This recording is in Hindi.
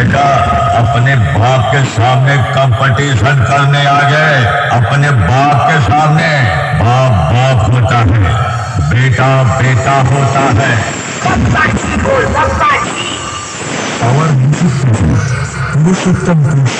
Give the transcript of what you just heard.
बेटा अपने बाप के सामने कंपटीशन करने आ गए अपने बाप के सामने। बाप बाप होता है। बेटा बेटा होता है। और पुरुषोत्तम पुरुष